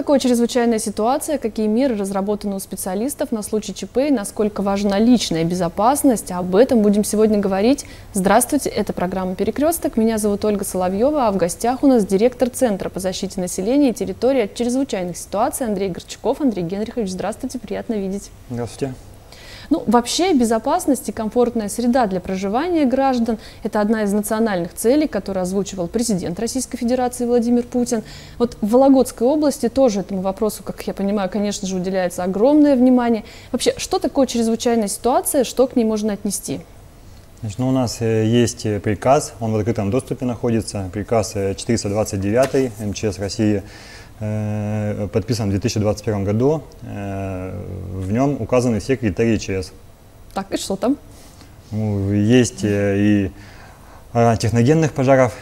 Такое чрезвычайная ситуация, какие меры разработаны у специалистов на случай ЧП и насколько важна личная безопасность? Об этом будем сегодня говорить. Здравствуйте, это программа «Перекресток». Меня зовут Ольга Соловьева, а в гостях у нас директор Центра по защите населения и территории от чрезвычайных ситуаций Андрей Горчаков. Андрей Генрихович, здравствуйте, приятно видеть. Здравствуйте. Ну, вообще безопасность и комфортная среда для проживания граждан – это одна из национальных целей, которую озвучивал президент Российской Федерации Владимир Путин. Вот в Вологодской области тоже этому вопросу, как я понимаю, конечно же, уделяется огромное внимание. Вообще, что такое чрезвычайная ситуация, что к ней можно отнести? Значит, ну, у нас э, есть приказ, он в открытом доступе находится, приказ 429 э, МЧС России подписан в 2021 году. Э, в нем указаны все критерии ЧС. Так, и что там? Ну, есть э, и техногенных пожаров,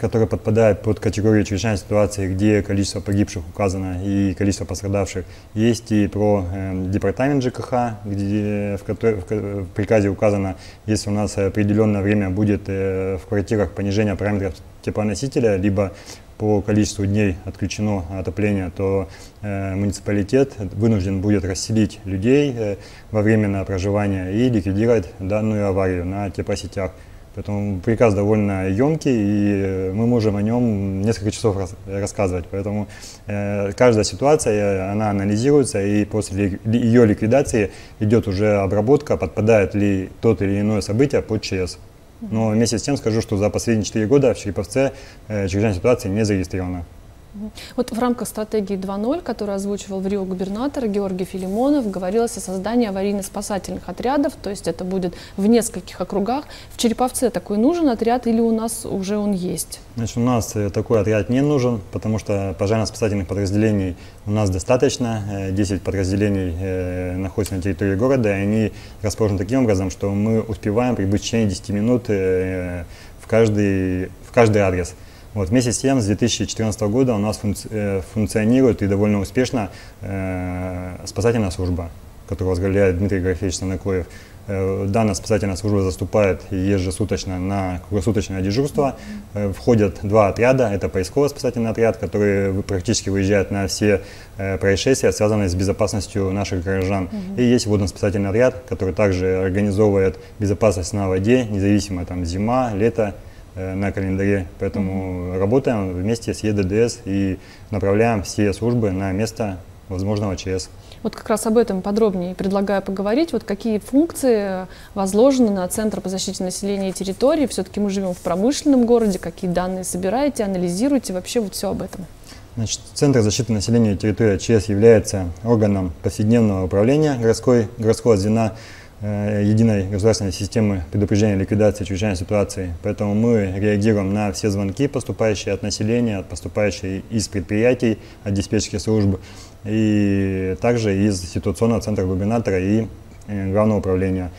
которые подпадают под категорию чрезвычайной ситуации, где количество погибших указано и количество пострадавших. Есть и про департамент ЖКХ, где в, который, в приказе указано, если у нас определенное время будет в квартирах понижение параметров теплоносителя, либо по количеству дней отключено отопление, то э, муниципалитет вынужден будет расселить людей э, во временное проживание и ликвидировать данную аварию на теплосетях. Поэтому приказ довольно емкий, и э, мы можем о нем несколько часов рас рассказывать. Поэтому э, каждая ситуация, она анализируется, и после ее ликвидации идет уже обработка, подпадает ли тот или иное событие под ЧС. Но вместе с тем скажу, что за последние 4 года в Череповце э, чрезвычайная ситуация не зарегистрирована. Вот в рамках стратегии 2.0, которую озвучивал в Рио губернатор Георгий Филимонов, говорилось о создании аварийно-спасательных отрядов, то есть это будет в нескольких округах. В Череповце такой нужен отряд или у нас уже он есть? Значит, у нас э, такой отряд не нужен, потому что пожарно-спасательных подразделений у нас достаточно. 10 э, подразделений э, находятся на территории города, и они расположены таким образом, что мы успеваем прибыть в течение 10 минут в каждый, в каждый адрес. Вот, вместе с тем, с 2014 года у нас функци э, функционирует и довольно успешно э, спасательная служба, которую возглавляет Дмитрий Графевич Станакоев. Э, данная спасательная служба заступает ежесуточно на круглосуточное дежурство. Э, входят два отряда. Это поисково-спасательный отряд, который практически выезжает на все происшествия, связанные с безопасностью наших горожан. Угу. И есть водно-спасательный отряд, который также организовывает безопасность на воде, независимо там зима, лето на календаре. Поэтому mm-hmm. работаем вместе с ЕДДС и направляем все службы на место возможного ЧС. Вот как раз об этом подробнее предлагаю поговорить. Вот какие функции возложены на Центр по защите населения и территории? Все-таки мы живем в промышленном городе. Какие данные собираете, анализируете? Вообще вот все об этом. Значит, Центр защиты населения и территории ЧС является органом повседневного управления городской, городского звена Э, единой государственной системы предупреждения ликвидации чрезвычайной ситуации. Поэтому мы реагируем на все звонки, поступающие от населения, поступающие из предприятий, от диспетчерских служб, и также из ситуационного центра губернатора и э, главного управления.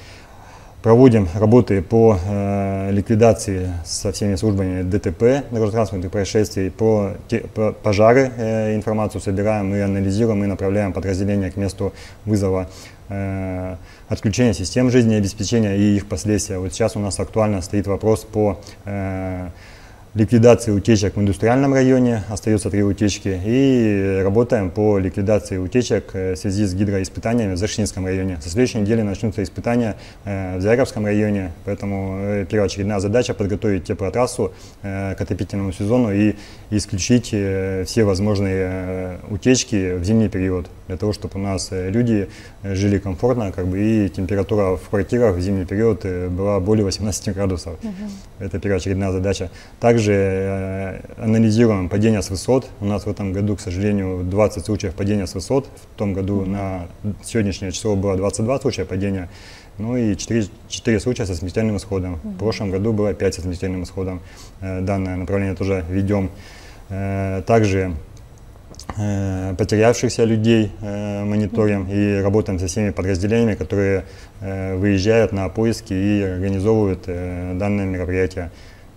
Проводим работы по э, ликвидации со всеми службами ДТП, дорожно-транспортных происшествий, по, те, по пожары э, информацию собираем и анализируем, и направляем подразделения к месту вызова э, отключения систем жизнеобеспечения и их последствия. Вот сейчас у нас актуально стоит вопрос по э, ликвидации утечек в индустриальном районе, остается три утечки, и работаем по ликвидации утечек э, в связи с гидроиспытаниями в Зашинском районе. Со следующей недели начнутся испытания э, в Зяровском районе, поэтому э, первоочередная задача подготовить теплотрассу к отопительному сезону и исключить все возможные утечки в зимний период, для того, чтобы у нас люди жили комфортно, как бы и температура в квартирах в зимний период была более 18 градусов. Угу. Это первоочередная задача. Также также э, анализируем падение с высот. У нас в этом году, к сожалению, 20 случаев падения с высот. В том году на сегодняшнее число было 22 случая падения. Ну и 4, 4 случая со смертельным исходом. В прошлом году было 5 со смертельным исходом. Э, данное направление тоже ведем. Э, также потерявшихся людей мониторим и работаем со всеми подразделениями, которые выезжают на поиски и организовывают данное мероприятие.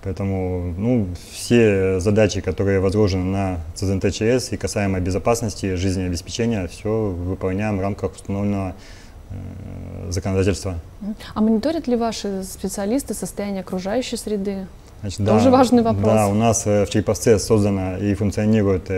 Поэтому ну, все задачи, которые возложены на ЦЗНТ-ЧС и касаемо безопасности, жизнеобеспечения, все выполняем в рамках установленного э, законодательства. А мониторят ли ваши специалисты состояние окружающей среды? Значит, Тоже да, важный вопрос. Да, у нас в Череповце создано и функционирует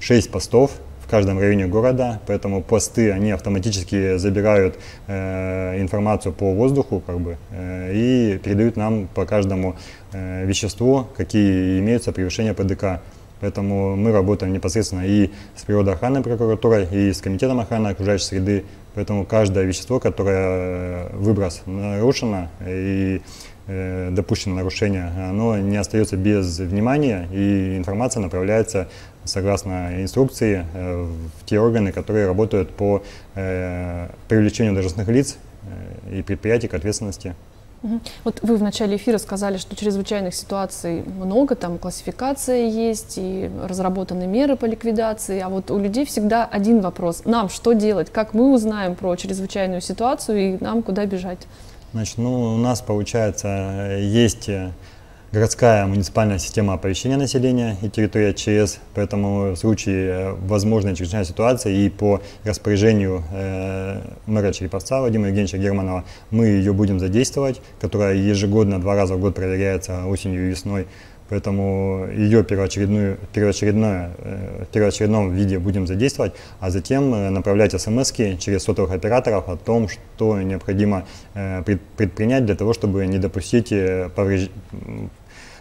6 постов в каждом районе города, поэтому посты, они автоматически забирают э, информацию по воздуху, как бы, э, и передают нам по каждому э, веществу, какие имеются превышения ПДК. Поэтому мы работаем непосредственно и с природоохранной прокуратурой, и с комитетом охраны окружающей среды. Поэтому каждое вещество, которое э, выброс нарушено и э, допущено нарушение, оно не остается без внимания, и информация направляется согласно инструкции э, в те органы, которые работают по э, привлечению должностных лиц э, и предприятий к ответственности. Вот вы в начале эфира сказали, что чрезвычайных ситуаций много, там классификация есть и разработаны меры по ликвидации, а вот у людей всегда один вопрос. Нам что делать? Как мы узнаем про чрезвычайную ситуацию и нам куда бежать? Значит, ну, у нас, получается, есть городская муниципальная система оповещения населения и территория ЧС, поэтому в случае э, возможной чрезвычайной ситуации и по распоряжению э, мэра Череповца Владимира Евгеньевича Германова мы ее будем задействовать, которая ежегодно два раза в год проверяется осенью и весной. Поэтому ее первоочередную, первоочередное, э, в первоочередном виде будем задействовать, а затем э, направлять смс через сотовых операторов о том, что необходимо предпринять для того, чтобы не допустить повреж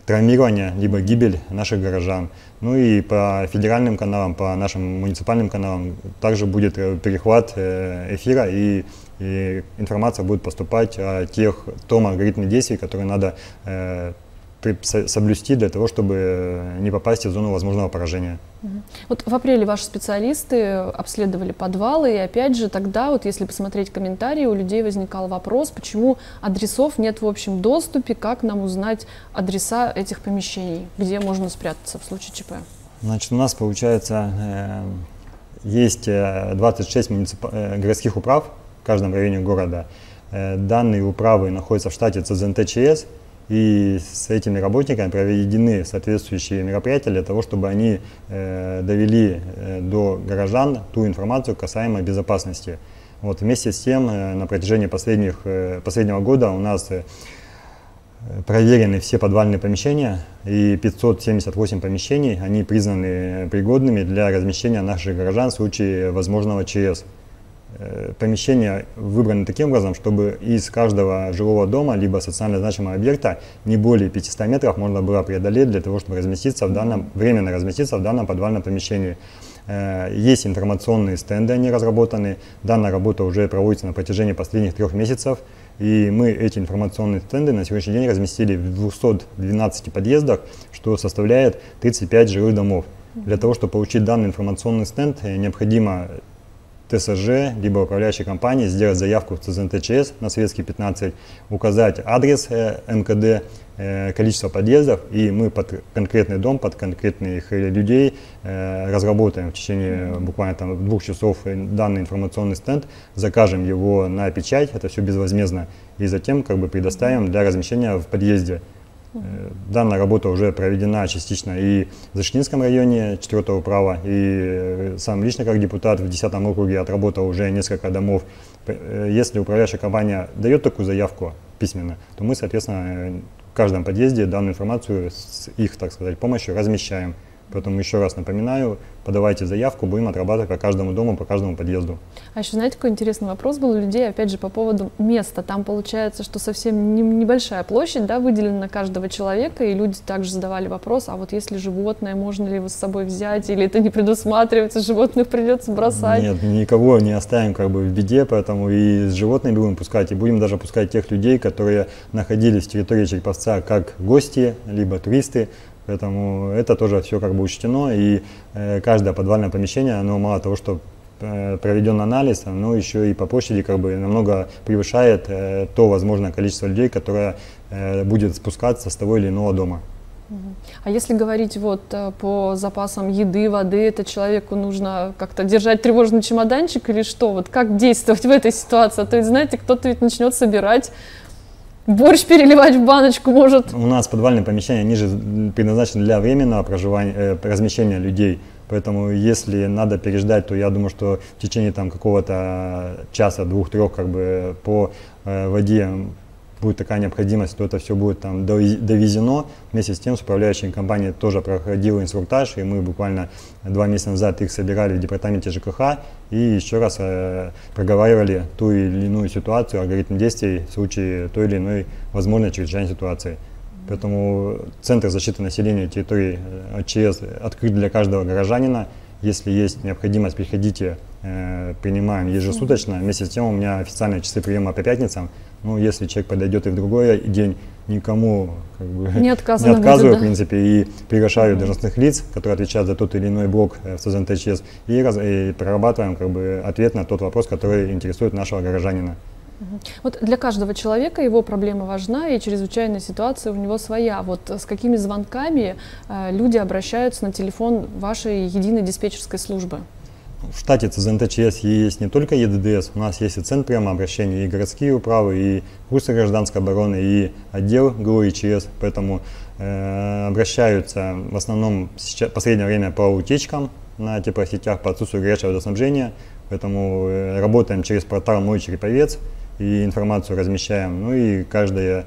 травмирование, либо гибель наших горожан. Ну и по федеральным каналам, по нашим муниципальным каналам также будет э, перехват э, эфира и, и информация будет поступать о тех, том алгоритме действий, которые надо э, соблюсти для того, чтобы не попасть в зону возможного поражения. Вот в апреле ваши специалисты обследовали подвалы, и опять же тогда, вот если посмотреть комментарии, у людей возникал вопрос, почему адресов нет в общем доступе, как нам узнать адреса этих помещений, где можно спрятаться в случае ЧП? Значит, у нас получается э, есть 26 э, муниципа- э, городских управ в каждом районе города. Данные управы находятся в штате ЦЗНТ-ЧС, и с этими работниками проведены соответствующие мероприятия для того, чтобы они э, довели э, до горожан ту информацию касаемо безопасности. Вот вместе с тем э, на протяжении последних, э, последнего года у нас э, проверены все подвальные помещения и 578 помещений, они признаны пригодными для размещения наших горожан в случае возможного ЧС. Э, помещения выбраны таким образом, чтобы из каждого жилого дома, либо социально значимого объекта не более 500 метров можно было преодолеть для того, чтобы разместиться в данном, временно разместиться в данном подвальном помещении. Э, есть информационные стенды, они разработаны. Данная работа уже проводится на протяжении последних трех месяцев. И мы эти информационные стенды на сегодняшний день разместили в 212 подъездах, что составляет 35 жилых домов. Для того, чтобы получить данный информационный стенд, необходимо ТСЖ, либо управляющей компании сделать заявку в ЦЗНТЧС на Советский 15, указать адрес э, МКД, э, количество подъездов, и мы под конкретный дом, под конкретных людей э, разработаем в течение буквально там, двух часов данный информационный стенд, закажем его на печать, это все безвозмездно, и затем как бы предоставим для размещения в подъезде. Э, данная работа уже проведена частично и в Заштинском районе 4 права, и э, сам лично как депутат в 10 округе отработал уже несколько домов. Э, если управляющая компания дает такую заявку письменно, то мы, соответственно, в каждом подъезде данную информацию с их, так сказать, помощью размещаем. Поэтому еще раз напоминаю, подавайте заявку, будем отрабатывать по каждому дому, по каждому подъезду. А еще, знаете, какой интересный вопрос был у людей, опять же, по поводу места. Там получается, что совсем не, небольшая площадь, да, выделена на каждого человека, и люди также задавали вопрос, а вот если животное, можно ли его с собой взять, или это не предусматривается, животных придется бросать? Нет, никого не оставим как бы в беде, поэтому и с животными будем пускать, и будем даже пускать тех людей, которые находились в территории Череповца как гости, либо туристы, Поэтому это тоже все как бы учтено, и э, каждое подвальное помещение, оно мало того, что э, проведен анализ, оно еще и по площади как бы намного превышает э, то возможное количество людей, которое будет спускаться с того или иного дома. А если говорить вот по запасам еды, воды, это человеку нужно как-то держать тревожный чемоданчик или что? Вот как действовать в этой ситуации? А то есть, знаете, кто-то ведь начнет собирать борщ переливать в баночку может. У нас подвальные помещения, они же предназначены для временного проживания, э, размещения людей. Поэтому если надо переждать, то я думаю, что в течение там какого-то часа, двух-трех как бы по э, воде будет такая необходимость, то это все будет там довезено. Вместе с тем, с управляющей компанией тоже проходил инструктаж, и мы буквально два месяца назад их собирали в департаменте ЖКХ и еще раз э, проговаривали ту или иную ситуацию, алгоритм действий в случае той или иной возможной чрезвычайной ситуации. Поэтому Центр защиты населения территории э, ЧС открыт для каждого горожанина. Если есть необходимость, приходите, э, принимаем ежесуточно. Вместе с тем у меня официальные часы приема по пятницам. Ну, если человек подойдет и в другой день, никому как бы, не, не отказываю, будет, да? в принципе, и приглашаю mm-hmm. должностных лиц, которые отвечают за тот или иной блок э, в СЗНТ ЧС, и, раз, и прорабатываем как бы, ответ на тот вопрос, который интересует нашего горожанина. Вот для каждого человека его проблема важна, и чрезвычайная ситуация у него своя. Вот с какими звонками э, люди обращаются на телефон вашей единой диспетчерской службы? В штате ЦЗНТЧС есть не только ЕДДС, у нас есть и центр прямо обращения, и городские управы, и курсы гражданской обороны, и отдел ГУ и ЧС, поэтому э, обращаются в основном сейчас, в последнее время по утечкам на теплосетях, по отсутствию горячего водоснабжения, поэтому э, работаем через портал «Мой череповец», и информацию размещаем. Ну и каждое,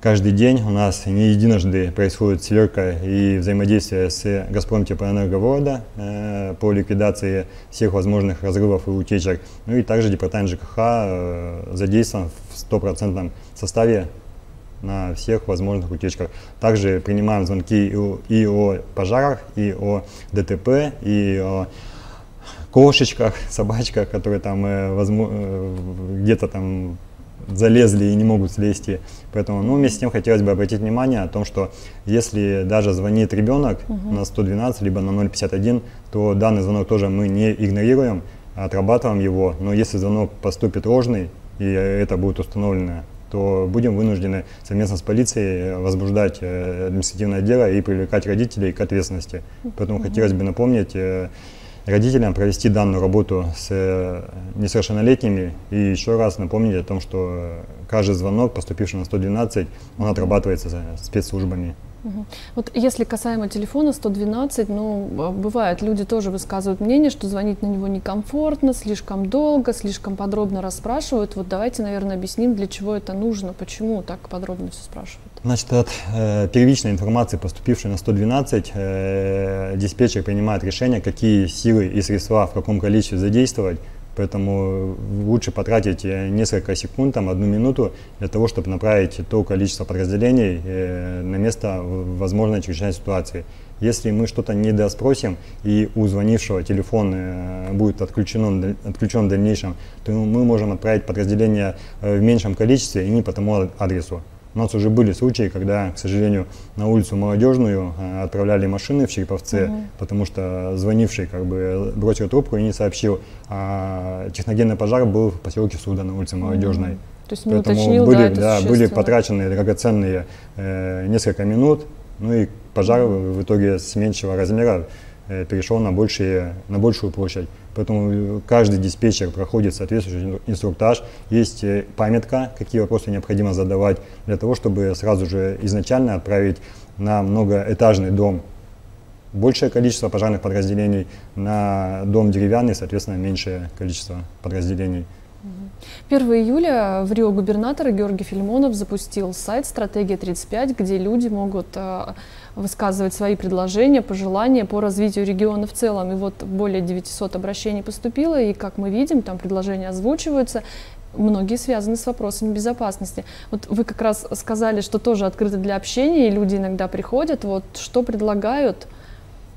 каждый день у нас не единожды происходит сверка и взаимодействие с Газпром Теплоэнерго города э, по ликвидации всех возможных разрывов и утечек. Ну и также департамент ЖКХ э, задействован в стопроцентном составе на всех возможных утечках. Также принимаем звонки и о, и о пожарах, и о ДТП, и о кошечках, собачках, которые там э, э, где-то там залезли и не могут слезть. Поэтому, ну, вместе с тем хотелось бы обратить внимание о том, что если даже звонит ребенок угу. на 112, либо на 051, то данный звонок тоже мы не игнорируем, а отрабатываем его. Но если звонок поступит ложный, и это будет установлено, то будем вынуждены совместно с полицией возбуждать э, административное дело и привлекать родителей к ответственности. Поэтому угу. хотелось бы напомнить родителям провести данную работу с э, несовершеннолетними и еще раз напомнить о том, что каждый звонок, поступивший на 112, он отрабатывается спецслужбами. Вот если касаемо телефона 112, ну, а, бывает, люди тоже высказывают мнение, что звонить на него некомфортно, слишком долго, слишком подробно расспрашивают. Вот давайте, наверное, объясним, для чего это нужно, почему так подробно все спрашивают. Значит, от э, первичной информации, поступившей на 112, э, диспетчер принимает решение, какие силы и средства в каком количестве задействовать, Поэтому лучше потратить э, несколько секунд, там, одну минуту для того, чтобы направить то количество подразделений э, на место возможной чрезвычайной ситуации. Если мы что-то не доспросим и у звонившего телефон э, будет отключен, отключен в дальнейшем, то мы можем отправить подразделение в меньшем количестве и не по тому адресу. У нас уже были случаи, когда, к сожалению, на улицу Молодежную э, отправляли машины в Череповце, угу. потому что звонивший как бы бросил трубку и не сообщил. А техногенный пожар был в поселке Суда на улице Молодежной. Угу. То есть не Поэтому уточнил, были, да, да были потрачены драгоценные э, несколько минут, ну и пожар в итоге с меньшего размера перешел на, большие, на большую площадь. Поэтому каждый диспетчер проходит соответствующий инструктаж. Есть э, памятка, какие вопросы необходимо задавать для того, чтобы сразу же изначально отправить на многоэтажный дом большее количество пожарных подразделений, на дом деревянный, соответственно, меньшее количество подразделений. 1 июля в Рио губернатор Георгий Филимонов запустил сайт «Стратегия 35», где люди могут э, высказывать свои предложения, пожелания по развитию региона в целом. И вот более 900 обращений поступило, и, как мы видим, там предложения озвучиваются. Многие связаны с вопросами безопасности. Вот вы как раз сказали, что тоже открыто для общения, и люди иногда приходят. Вот что предлагают,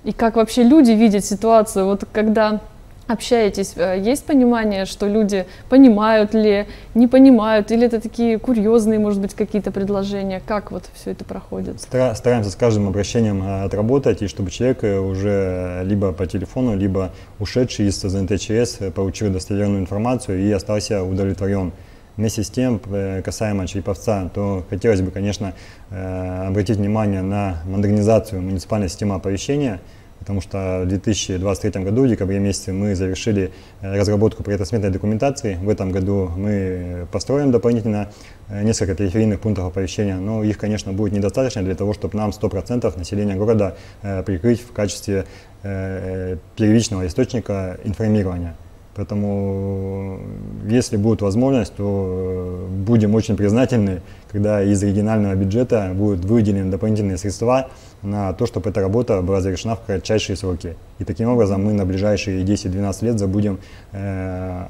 и как вообще люди видят ситуацию, вот когда общаетесь, э, есть понимание, что люди понимают ли, не понимают, или это такие курьезные, может быть, какие-то предложения? Как вот все это проходит? Стараемся с каждым обращением э, отработать, и чтобы человек э, уже либо по телефону, либо ушедший из ТЧС получил достоверную информацию и остался удовлетворен. Вместе с тем, касаемо Череповца, то хотелось бы, конечно, обратить внимание на модернизацию муниципальной системы оповещения – потому что в 2023 году, в декабре месяце, мы завершили э, разработку проектно-сметной документации. В этом году мы построим дополнительно э, несколько периферийных пунктов оповещения, но их, конечно, будет недостаточно для того, чтобы нам 100% населения города э, прикрыть в качестве первичного источника информирования. Поэтому, если будет возможность, то будем очень признательны, когда из регионального бюджета будут выделены дополнительные средства на то, чтобы эта работа была завершена в кратчайшие сроки. И таким образом мы на ближайшие 10-12 лет забудем э,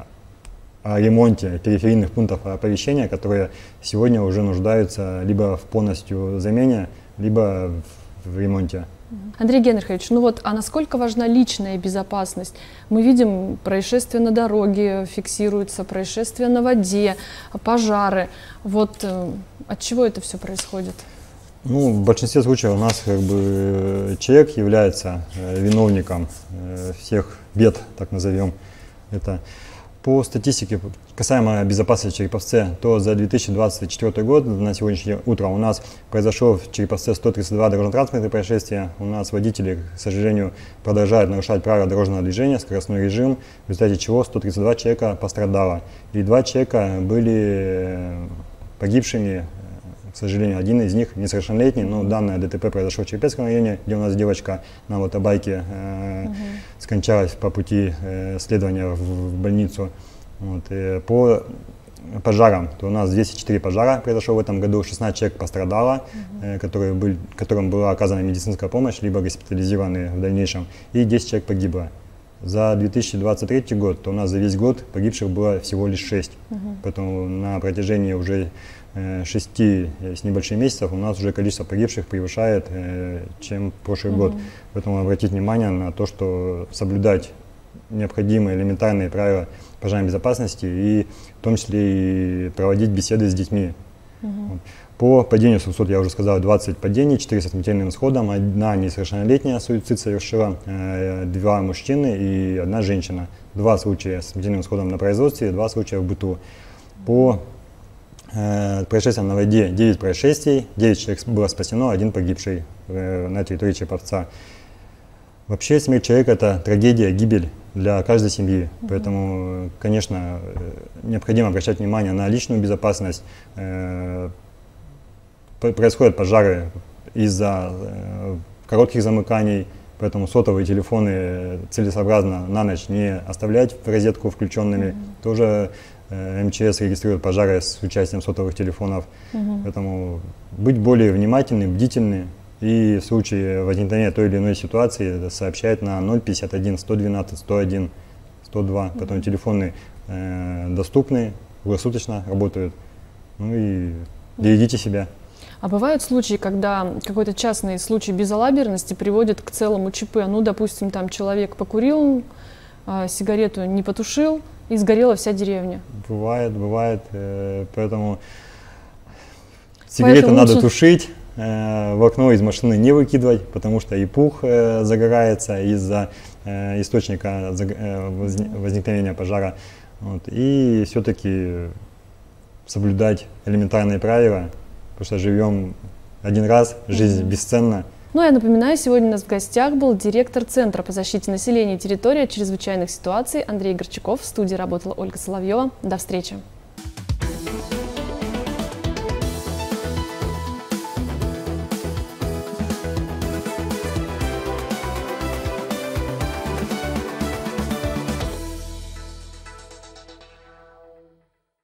о ремонте периферийных пунктов оповещения, которые сегодня уже нуждаются либо в полностью замене, либо в ремонте. Андрей Генрихович, ну вот, а насколько важна личная безопасность? Мы видим происшествия на дороге, фиксируются происшествия на воде, пожары. Вот э, от чего это все происходит? Ну, в большинстве случаев у нас как бы человек является э, виновником э, всех бед, так назовем это. По статистике, касаемо безопасности Череповце, то за 2024 год на сегодняшнее утро у нас произошло в Череповце 132 дорожно-транспортных происшествия. У нас водители, к сожалению, продолжают нарушать правила дорожного движения, скоростной режим, в результате чего 132 человека пострадало. И два человека были э, погибшими к сожалению, один из них несовершеннолетний, но данное ДТП произошло в Черепецком районе, где у нас девочка на мотобайке э, угу. скончалась по пути э, следования в, в больницу. Вот, и по пожарам, то у нас 204 пожара произошло в этом году, 16 человек пострадало, угу. э, которые были, которым была оказана медицинская помощь, либо госпитализированы в дальнейшем, и 10 человек погибло. За 2023 год, то у нас за весь год погибших было всего лишь 6. Угу. Поэтому на протяжении уже Э, шести э, с небольшим месяцев у нас уже количество погибших превышает, э, чем прошлый угу. год. Поэтому обратить внимание на то, что соблюдать необходимые элементарные правила пожарной безопасности и в том числе и проводить беседы с детьми. Угу. По падению с высот я уже сказал 20 падений, 4 со смертельным исходом, одна несовершеннолетняя суицид совершила, два мужчины и одна женщина. Два случая с смертельным исходом на производстве, два случая в быту. По э, происшествиям на воде 9 происшествий, 9 человек было спасено, один погибший э, на территории Чеповца. Вообще смерть человека – это трагедия, гибель для каждой семьи. Угу. Поэтому, конечно, э, необходимо обращать внимание на личную безопасность. Э, происходят пожары из-за э, коротких замыканий, поэтому сотовые телефоны целесообразно на ночь не оставлять в розетку включенными. Угу. Тоже Э, МЧС регистрирует пожары с участием сотовых телефонов. Угу. Поэтому быть более внимательны, бдительны и в случае возникновения той или иной ситуации сообщать на 051 112 101 102. Угу. Поэтому телефоны э, доступны, круглосуточно работают. Ну и берегите себя. А бывают случаи, когда какой-то частный случай безалаберности приводит к целому ЧП. Ну, допустим, там человек покурил, а, сигарету не потушил, и сгорела вся деревня. Бывает, бывает. Э, поэтому сигареты поэтому надо лучше... тушить, э, в окно из машины не выкидывать, потому что и пух э, загорается из-за источника возникновения пожара. Вот. И все-таки соблюдать элементарные правила, потому что живем один раз, жизнь бесценна. Ну, я напоминаю, сегодня у нас в гостях был директор Центра по защите населения и территории от чрезвычайных ситуаций Андрей Горчаков. В студии работала Ольга Соловьева. До встречи.